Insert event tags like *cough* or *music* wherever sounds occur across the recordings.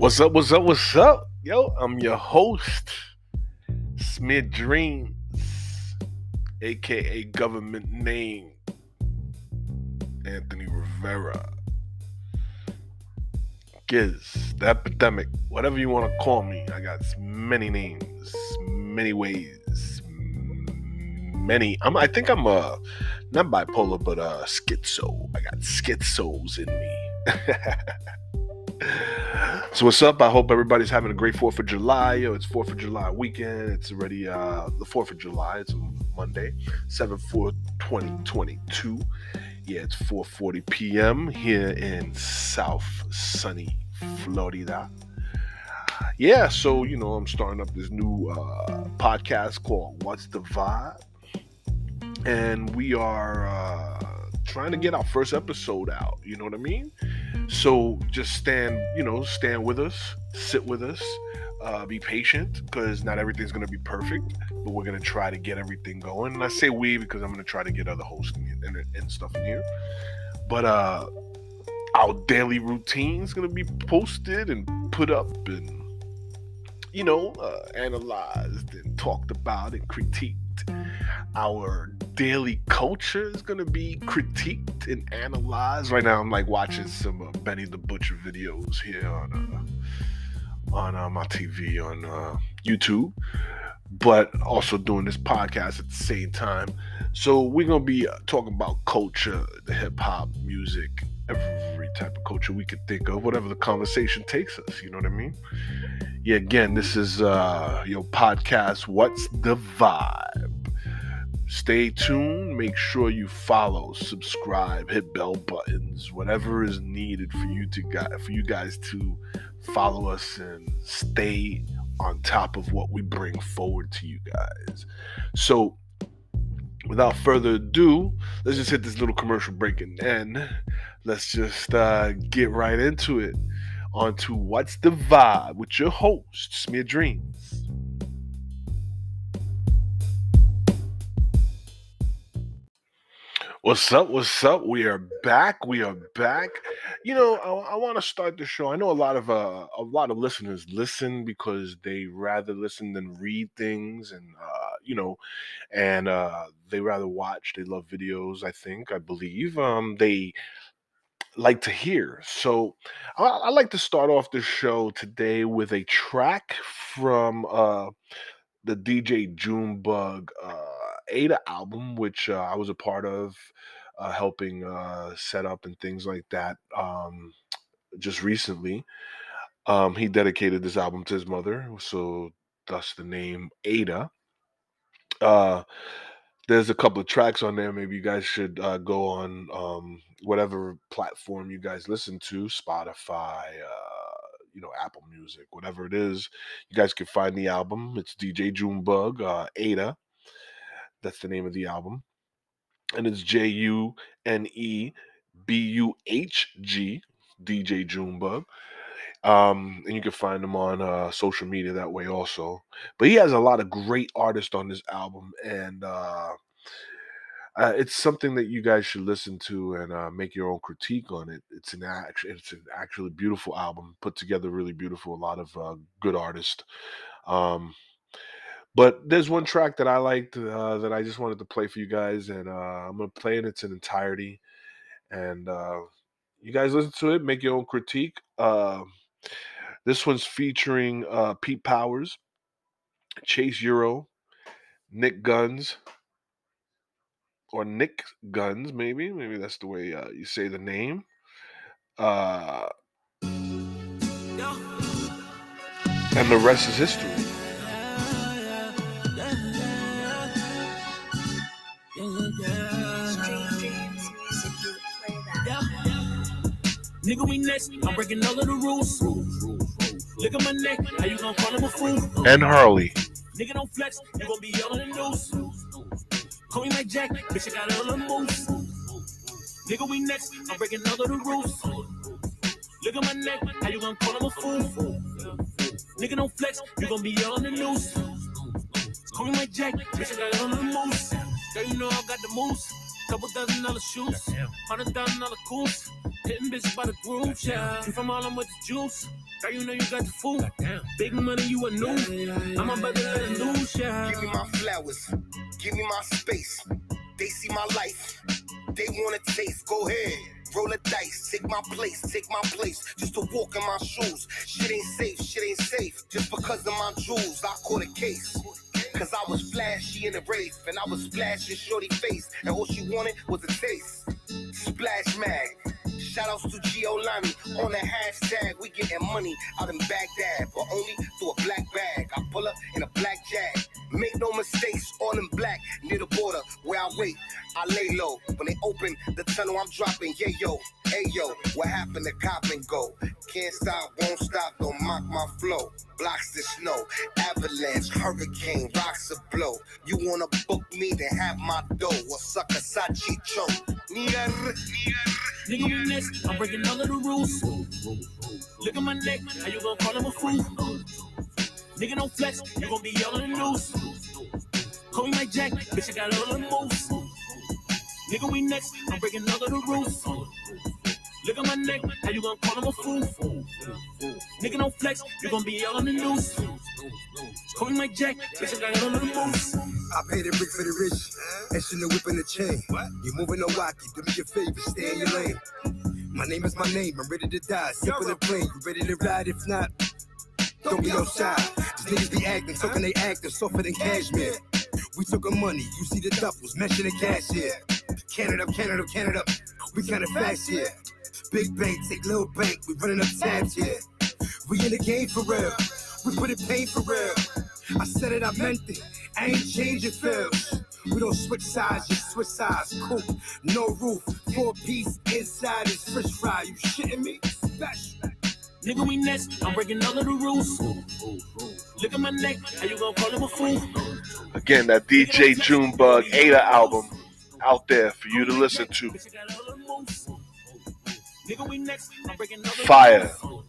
What's up? What's up? What's up? Yo, I'm your host, Smith Dreams, aka government name, Anthony Rivera. Giz, the epidemic, whatever you want to call me. I got many names, many ways, many. I'm, I think I'm uh, not bipolar, but uh, schizo. I got schizos in me. *laughs* So what's up? I hope everybody's having a great Fourth of July. Yo, it's Fourth of July weekend. It's already uh the Fourth of July. It's Monday, 7 4 2022. Yeah, it's 4:40 p.m. here in South sunny Florida. Yeah, so you know, I'm starting up this new uh podcast called What's the Vibe? And we are uh trying to get our first episode out, you know what I mean? So just stand, you know, stand with us, sit with us, uh, be patient because not everything's going to be perfect, but we're going to try to get everything going. And I say we because I'm going to try to get other hosts and, and stuff in here. But uh, our daily routine is going to be posted and put up and, you know, uh, analyzed and talked about and critiqued. Our daily culture is going to be critiqued and analyzed. Right now, I'm like watching some uh, Benny the Butcher videos here on uh, on uh, my TV on uh, YouTube, but also doing this podcast at the same time. So we're gonna be uh, talking about culture, the hip hop, music, every type of culture we could think of, whatever the conversation takes us. You know what I mean? Yeah. Again, this is uh, your podcast. What's the vibe? Stay tuned. Make sure you follow, subscribe, hit bell buttons, whatever is needed for you to for you guys to follow us and stay on top of what we bring forward to you guys. So, without further ado, let's just hit this little commercial break and then let's just uh, get right into it. Onto what's the vibe with your host, Smear Dreams. What's up? What's up? We are back. We are back. You know, I, I want to start the show. I know a lot of uh, a lot of listeners listen because they rather listen than read things, and uh, you know, and uh, they rather watch. They love videos. I think. I believe. Um, they like to hear. So I, I like to start off the show today with a track from uh, the DJ Junebug. Uh, Ada album, which uh, I was a part of, uh, helping uh, set up and things like that. Um, just recently, um, he dedicated this album to his mother, so thus the name Ada. Uh, there's a couple of tracks on there. Maybe you guys should uh, go on um, whatever platform you guys listen to, Spotify, uh, you know, Apple Music, whatever it is. You guys can find the album. It's DJ Junebug, uh, Ada. That's the name of the album. And it's J U N E B U H G, DJ Junebug. Um, and you can find him on uh, social media that way also. But he has a lot of great artists on this album, and uh, uh, it's something that you guys should listen to and uh, make your own critique on it. It's an actually it's an actually beautiful album, put together really beautiful. A lot of uh, good artists. Um, but there's one track that I liked uh, that I just wanted to play for you guys, and uh, I'm gonna play it in its entirety. And uh, you guys listen to it, make your own critique. Uh, this one's featuring uh, Pete Powers, Chase Euro, Nick Guns, or Nick Guns, maybe. Maybe that's the way uh, you say the name. Uh, and the rest is history. Nigga, we next. I'm breaking all of the rules. Look at my neck. How you gonna call him a fool? And Harley. Nigga, don't flex. You gonna be all in the news. Call me Mike Jack. Bitch, I got all the moves. Nigga, we next. I'm breaking all of the rules. Look at my neck. How you gonna call him a fool? Nigga, don't flex. You gonna be all in the news. Call me Mike Jack. Bitch, I got all the moves. Girl, you know I got the moves. Couple dozen dollar shoes. Hundred thousand dollar coons. Hitting bitches by the groove, yeah. From Harlem with the juice. Girl, you know you got the food. Big money, you a new. I'm about to let it loose, yeah. Give me my flowers. Give me my space. They see my life. They wanna taste. Go ahead. Roll the dice, take my place, take my place, just to walk in my shoes. Shit ain't safe, shit ain't safe, just because of my jewels. I caught a case. Cause I was flashy in the race, and I was splashing shorty face, and all she wanted was a taste. Splash mag. Shout outs to Giolani on the hashtag. We getting money out in Baghdad, but only through a black bag. I pull up in a black jag. Make no mistakes, all in black near the border where I wait. I lay low when they open the tunnel. I'm dropping. Yeah, yo, hey yo, what happened to cop and go? Can't stop, won't stop, don't mock my flow. Blocks the snow, avalanche, hurricane, rocks a blow. You wanna book me, then have my dough or suck a Sachi choke. Nigga, we next. I'm breaking all of the rules. Look at my neck. How you gonna call him a fool? Nigga, don't flex. You gonna be yelling the news. Call me Mike Jack. Bitch, I got all of the moves. Nigga, we next. I'm breaking all of the rules. Look at my neck. How you gonna call him a fool? Nigga, don't flex. You gonna be yelling the news. Call me Mike Jack. Bitch, I got all of the moves. I paid a brick for the rich, she the whip and the chain. You moving a walkie, do me a favor, stay in your lane. My name is my name, I'm ready to die. Sipping the plane, you ready to ride? If not, don't be no shy. These niggas be acting, talking they acting softer than cashmere. We took our money, you see the duffels, mention the cash here. Canada, Canada, Canada, we kinda fast here. Big bank, take little bank, we running up tabs here. We in the game for real, we put it pain for real. I said it, I meant it. I ain't changing films. We don't switch sides, just switch sides. Cool, no roof, four piece inside is fish fry. You shitting me? Special. Nigga, we next. I'm breaking all of the rules. Look at my neck. How you gonna call him a fool? Again, that DJ Junebug Ada album out there for you to listen to. Bitch, I got all the moves. Nigga, we next. I'm breaking all the Fire. rules.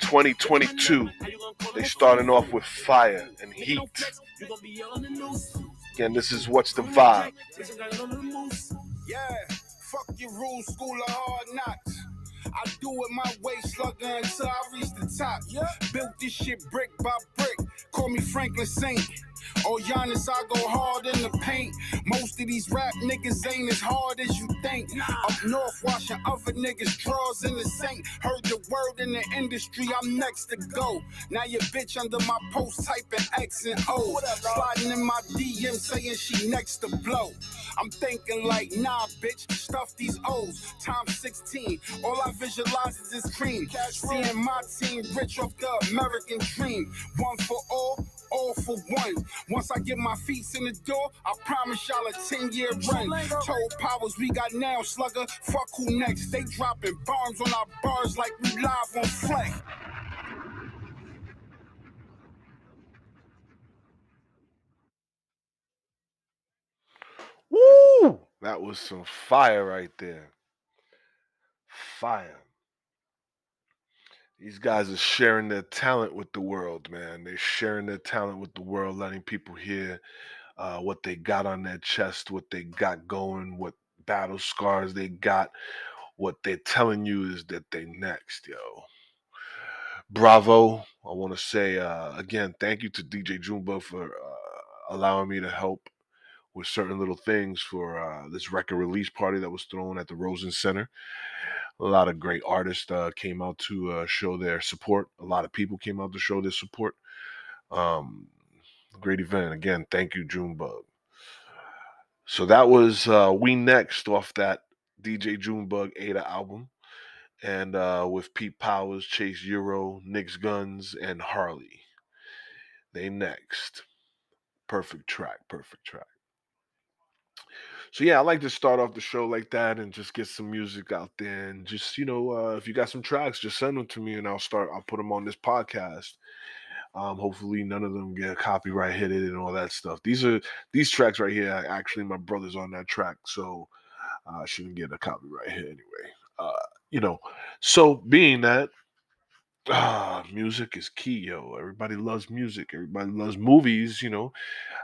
2022. How you gonna call They him a starting off with fire and heat. Don't flex. You gonna be yelling the news. Again, this is what's the vibe. Mike Jack. Bitch, I got all of the moves. Yeah, fuck your rules, school of hard knocks. I do it my way, slugger, until I reach the top. Yeah. Built this shit brick by brick. Call me Franklin Saint. Oh, Giannis, I go hard in the paint. Most of these rap niggas ain't as hard as you think. Up north, washing other niggas' drawers in the sink. Heard the word in the industry, I'm next to go. Now your bitch under my post typing X and O. Sliding in my DM saying she next to blow. I'm thinking like, nah, bitch, stuff these O's. Times 16. All I visualize is this cream. Seeing my team rich off the American dream. One for all, all for one. Once I get my feet in the door, I promise y'all a 10 year run. Told powers we got now, slugger. Fuck who next? They dropping bombs on our bars like we live on flex. Woo! That was some fire right there. Fire. These guys are sharing their talent with the world, man. They're sharing their talent with the world, letting people hear uh, what they got on their chest, what they got going, what battle scars they got. What they're telling you is that they next, yo. Bravo. I want to say uh, again, thank you to DJ Junebug for uh, allowing me to help with certain little things for uh, this record release party that was thrown at the Rosen Center. A lot of great artists uh, came out to uh, show their support. A lot of people came out to show their support. Um, great event. Again, thank you, Junebug. So that was uh, We Next off that DJ Junebug Ada album. And uh, with Pete Powers, Chase Euro, Nick's Guns, and Harley. They next. Perfect track, perfect track. So yeah, I like to start off the show like that and just get some music out there and just you know uh, if you got some tracks, just send them to me and I'll start. I'll put them on this podcast. Um, hopefully none of them get copyright hit it and all that stuff. These are these tracks right here. Actually, my brother's on that track, so I shouldn't get a copyright hit anyway. Uh, you know, so being that ah, music is key, yo. Everybody loves music. Everybody loves movies. You know,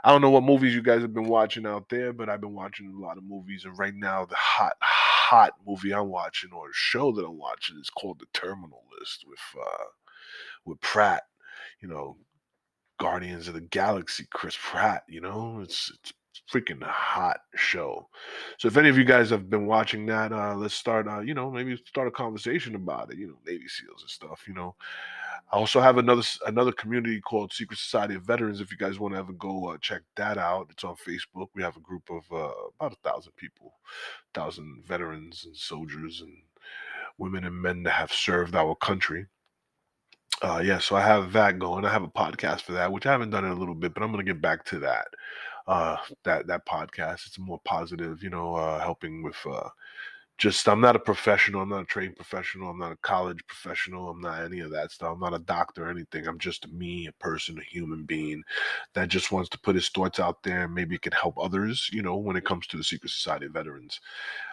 I don't know what movies you guys have been watching out there, but I've been watching a lot of movies, and right now the hot, hot movie I'm watching or show that I'm watching is called The Terminal List with uh, with Pratt. You know, Guardians of the Galaxy, Chris Pratt. You know, it's it's freaking hot show. So if any of you guys have been watching that, uh, let's start. Uh, you know, maybe start a conversation about it. You know, Navy SEALs and stuff. You know, I also have another another community called Secret Society of Veterans. If you guys want to ever go uh, check that out, it's on Facebook. We have a group of uh, about a thousand people, thousand veterans and soldiers and women and men that have served our country. Uh, yeah, so I have that going. I have a podcast for that, which I haven't done in a little bit, but I'm gonna get back to that. Uh, that that podcast. It's more positive, you know, uh, helping with uh, just I'm not a professional. I'm not a trained professional. I'm not a college professional. I'm not any of that stuff. I'm not a doctor or anything. I'm just me, a person, a human being that just wants to put his thoughts out there. and Maybe it can help others, you know, when it comes to the Secret Society of Veterans.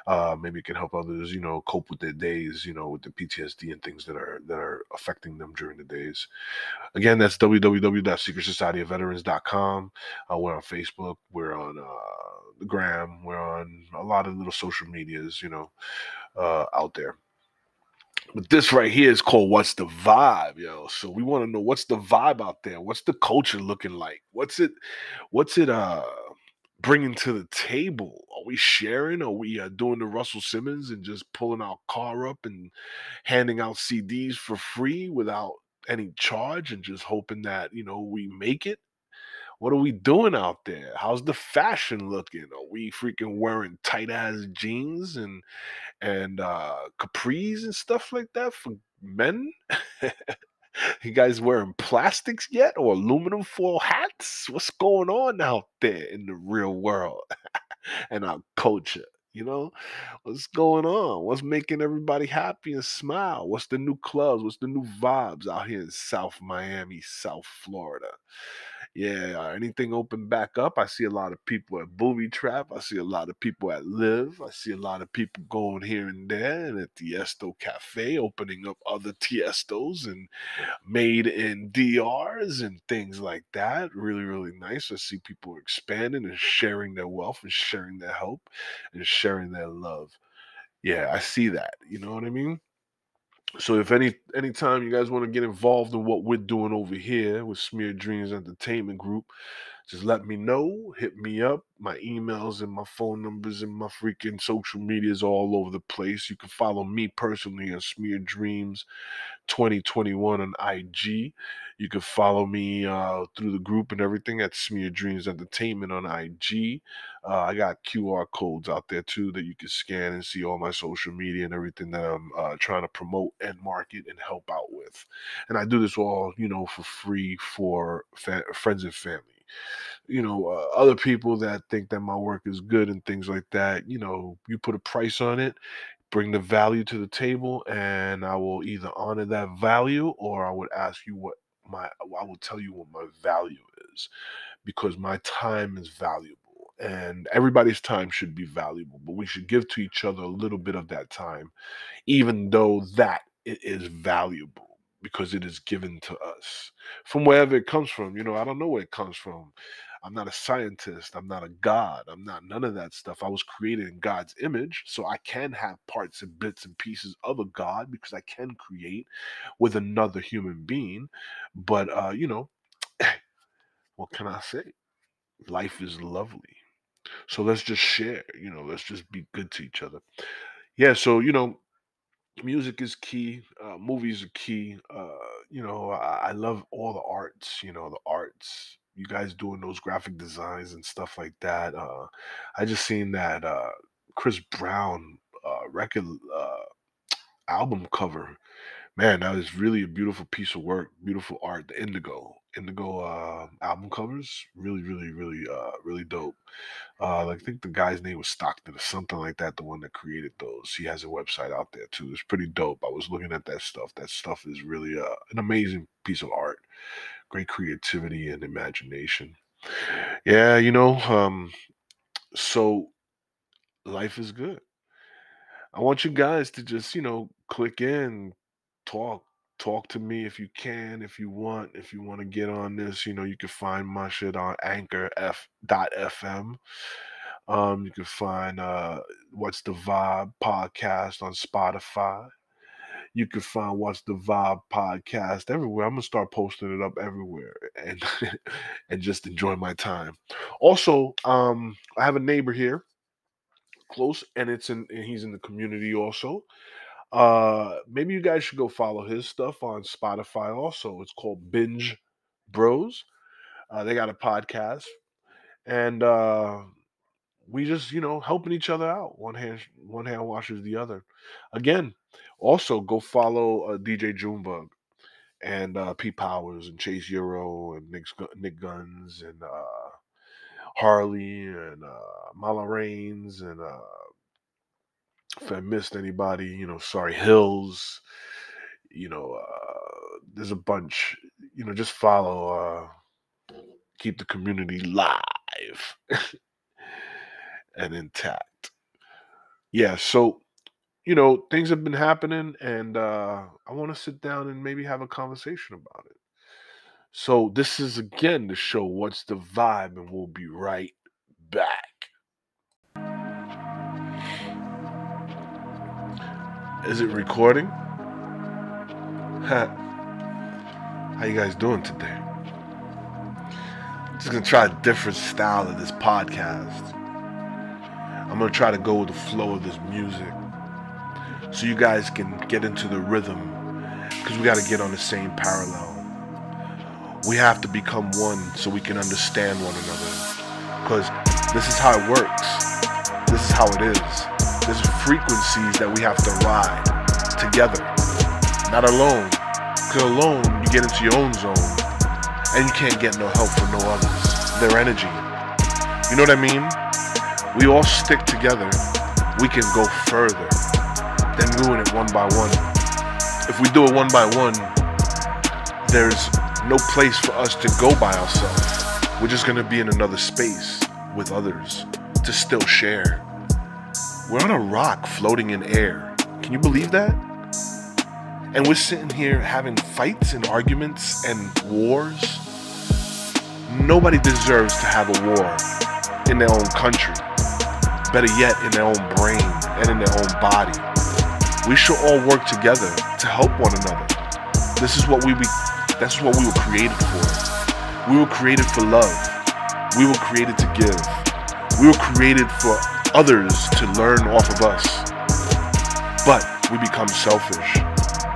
Uh, maybe it can help others, you know, cope with their days, you know, with the PTSD and things that are that are affecting them during the days. Again, that's www.secretsocietyofveterans.com. Uh, we're on Facebook. We're on uh, the gram. We're on a lot of little social medias, you know, uh, out there. But this right here is called What's the Vibe, yo. So we want to know what's the vibe out there? What's the culture looking like? What's it what's it uh bringing to the table? We sharing? Are we uh, doing the Russell Simmons and just pulling our car up and handing out CDs for free without any charge and just hoping that, you know, we make it? What are we doing out there? How's the fashion looking? Are we freaking wearing tight ass jeans and and uh capris and stuff like that for men? *laughs* you guys wearing plastics yet or aluminum foil hats? What's going on out there in the real world *laughs* and our culture? You know, what's going on? What's making everybody happy and smile? What's the new clubs? What's the new vibes out here in South Miami, South Florida? Yeah, uh, anything open back up? I see a lot of people at Booby Trap. I see a lot of people at LIV. I see a lot of people going here and there and at Tiesto Cafe, opening up other Tiestos and made in DRs and things like that. Really, really nice. I see people expanding and sharing their wealth and sharing their help and sharing their love. Yeah, I see that. You know what I mean? So if any anytime you guys want to get involved in what we're doing over here with Smear Dreams Entertainment Group, just let me know. Hit me up. My emails and my phone numbers and my freaking social medias all over the place. You can follow me personally on Smear Dreams 2021 on IG. You can follow me uh, through the group and everything at Smear Dreams Entertainment on IG. Uh, I got QR codes out there too that you can scan and see all my social media and everything that I'm uh, trying to promote and market and help out with. And I do this all, you know, for free for fa- friends and family you know, uh, other people that think that my work is good and things like that, you know, you put a price on it, bring the value to the table, and I will either honor that value or I would ask you what my, I will tell you what my value is because my time is valuable and everybody's time should be valuable, but we should give to each other a little bit of that time, even though that it is valuable because it is given to us from wherever it comes from. You know, I don't know where it comes from. I'm not a scientist. I'm not a God. I'm not none of that stuff. I was created in God's image, so I can have parts and bits and pieces of a God because I can create with another human being. But uh, you know, *clears throat* what can I say? Life is lovely. So let's just share, you know, let's just be good to each other. Yeah, so you know, music is key uh, movies are key uh, you know I, I love all the arts you know the arts you guys doing those graphic designs and stuff like that uh, i just seen that uh, chris brown uh, record uh, album cover man that is really a beautiful piece of work beautiful art the indigo indigo uh, album covers really really really uh, really dope uh, I think the guy's name was Stockton or something like that. The one that created those. He has a website out there too. It's pretty dope. I was looking at that stuff. That stuff is really uh, an amazing piece of art. Great creativity and imagination. Yeah, you know. Um, so life is good. I want you guys to just you know click in, talk, talk to me if you can, if you want. If you want to get on this, you know, you can find my shit on Anchor F dot FM. Um, you can find uh, What's the Vibe podcast on Spotify. You can find What's the Vibe podcast everywhere. I'm gonna start posting it up everywhere and *laughs* and just enjoy my time. Also, um, I have a neighbor here close and it's in and he's in the community also. Uh maybe you guys should go follow his stuff on Spotify also. It's called Binge Bros. Uh, they got a podcast and uh we just you know helping each other out one hand one hand washes the other again also go follow uh, dj junebug and uh p powers and chase euro and nick, nick guns and uh harley and uh mala and uh if i missed anybody you know sorry hills you know uh there's a bunch you know just follow uh keep the community live *laughs* and intact. Yeah, so you know, things have been happening and uh I want to sit down and maybe have a conversation about it. So this is again the show What's the Vibe and we'll be right back. Is it recording? How you guys doing today? Just gonna try a different style of this podcast. I'm gonna try to go with the flow of this music so you guys can get into the rhythm because we got to get on the same parallel. We have to become one so we can understand one another because this is how it works. This is how it is. There's frequencies that we have to ride together, not alone. Because alone, you get into your own zone and you can't get no help from no others. Their energy. You know what I mean? we all stick together, we can go further than doing it one by one. If we do it one by one, there's no place for us to go by ourselves. We're just gonna be in another space with others to still share. We're on a rock floating in air. Can you believe that? And we're sitting here having fights and arguments and wars. Nobody deserves to have a war in their own country better yet, in their own brain and in their own body. We should all work together to help one another. This is what we be, that's what we were created for. We were created for love. We were created to give. We were created for others to learn off of us. But we become selfish.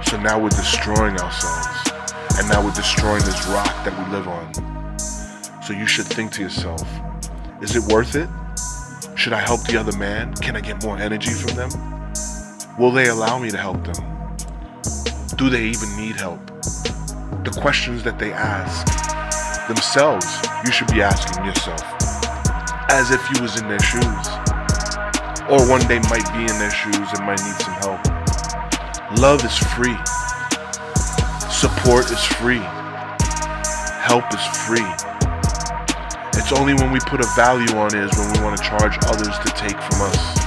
So now we're destroying ourselves. And now we're destroying this rock that we live on. So you should think to yourself, is it worth it? Should I help the other man? Can I get more energy from them? Will they allow me to help them? Do they even need help? The questions that they ask themselves, you should be asking yourself as if you was in their shoes. Or one day might be in their shoes and might need some help. Love is free. Support is free. Help is free. It's only when we put a value on it is when we want to charge others to take from us.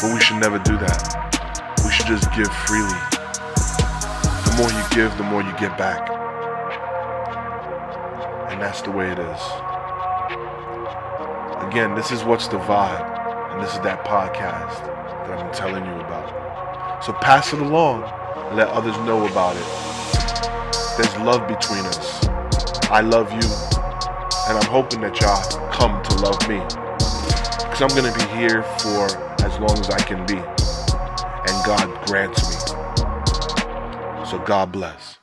But we should never do that. We should just give freely. The more you give, the more you get back. And that's the way it is. Again, this is What's the Vibe, and this is that podcast that I've been telling you about. So pass it along and let others know about it. There's love between us. I love you, and I'm hoping that y'all come to love me. Because I'm going to be here for as long as I can be. And God grants me. So God bless.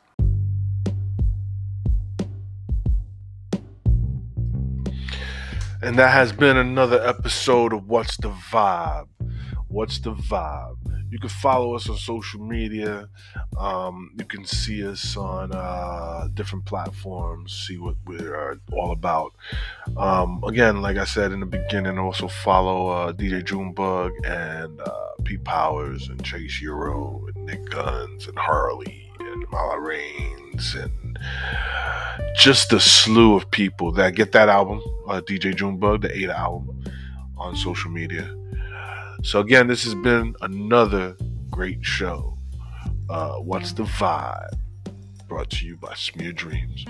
And that has been another episode of What's the Vibe? What's the Vibe? You can follow us on social media. Um, you can see us on uh, different platforms, see what we're all about. Um, again, like I said in the beginning, also follow uh, DJ Junebug and uh, Pete Powers and Chase Euro and Nick Guns and Harley and Mala Rains and just a slew of people that get that album, uh, DJ Junebug, the Ada album, on social media. So again, this has been another great show. Uh, What's the vibe? Brought to you by Smear Dreams.